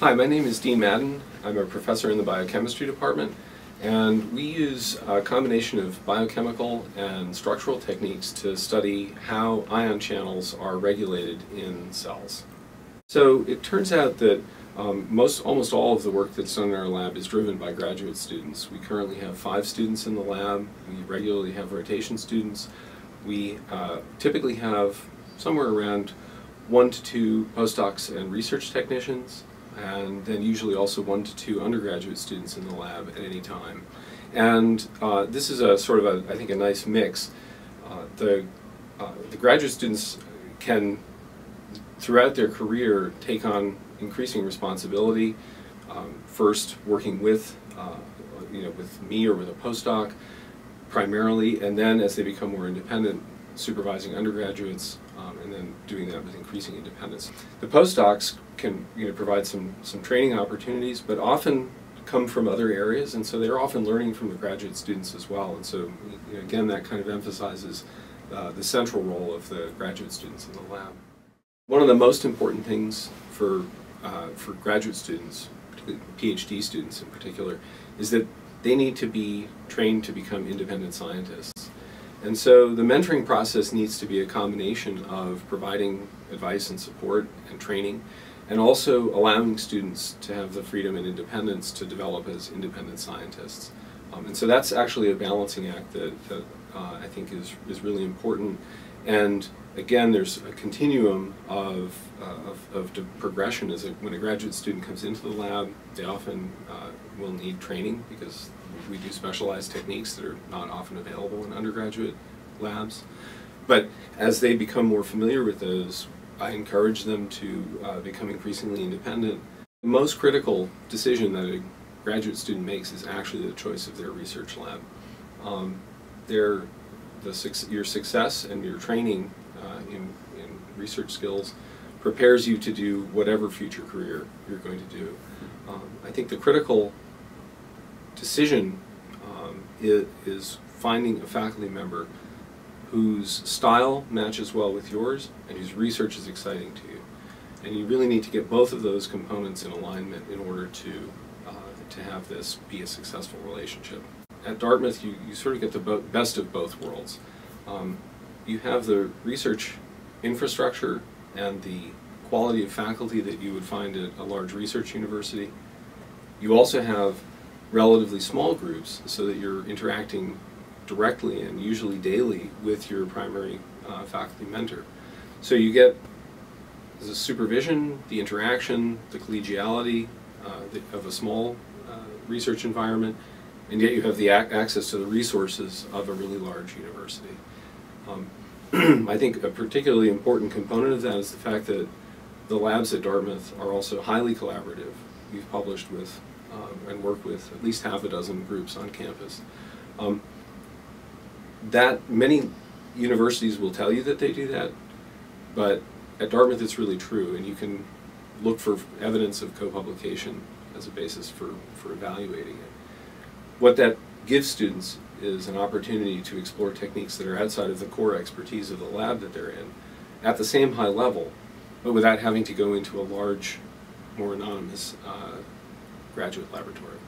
Hi, my name is Dean Madden. I'm a professor in the biochemistry department, and we use a combination of biochemical and structural techniques to study how ion channels are regulated in cells. So it turns out that um, most, almost all of the work that's done in our lab is driven by graduate students. We currently have five students in the lab. We regularly have rotation students. We uh, typically have somewhere around one to two postdocs and research technicians and then usually also one to two undergraduate students in the lab at any time. And uh, this is a sort of a, I think, a nice mix. Uh, the, uh, the graduate students can, throughout their career, take on increasing responsibility, um, first working with, uh, you know, with me or with a postdoc primarily, and then as they become more independent, supervising undergraduates, um, and then doing that with increasing independence. The postdocs can you know, provide some, some training opportunities, but often come from other areas, and so they're often learning from the graduate students as well. And so, you know, again, that kind of emphasizes uh, the central role of the graduate students in the lab. One of the most important things for, uh, for graduate students, PhD students in particular, is that they need to be trained to become independent scientists. And so the mentoring process needs to be a combination of providing advice and support and training, and also allowing students to have the freedom and independence to develop as independent scientists. Um, and so that's actually a balancing act that, that uh, I think is, is really important. And again, there's a continuum of, uh, of, of, progression. As a, when a graduate student comes into the lab, they often uh, will need training because we do specialized techniques that are not often available in undergraduate labs. But as they become more familiar with those, I encourage them to uh, become increasingly independent. The most critical decision that a graduate student makes is actually the choice of their research lab. Um, the, your success and your training uh, in, in research skills prepares you to do whatever future career you're going to do. Um, I think the critical decision um, is finding a faculty member whose style matches well with yours and whose research is exciting to you. And you really need to get both of those components in alignment in order to, uh, to have this be a successful relationship. At Dartmouth, you, you sort of get the best of both worlds. Um, you have the research infrastructure and the quality of faculty that you would find at a large research university. You also have relatively small groups so that you're interacting directly and usually daily with your primary uh, faculty mentor. So you get the supervision, the interaction, the collegiality uh, of a small uh, research environment, and yet you have the ac access to the resources of a really large university. Um, I think a particularly important component of that is the fact that the labs at Dartmouth are also highly collaborative. We've published with um, and worked with at least half a dozen groups on campus. Um, that many universities will tell you that they do that, but at Dartmouth it's really true, and you can look for evidence of co-publication as a basis for, for evaluating it. What that gives students is an opportunity to explore techniques that are outside of the core expertise of the lab that they're in at the same high level, but without having to go into a large, more anonymous uh, graduate laboratory.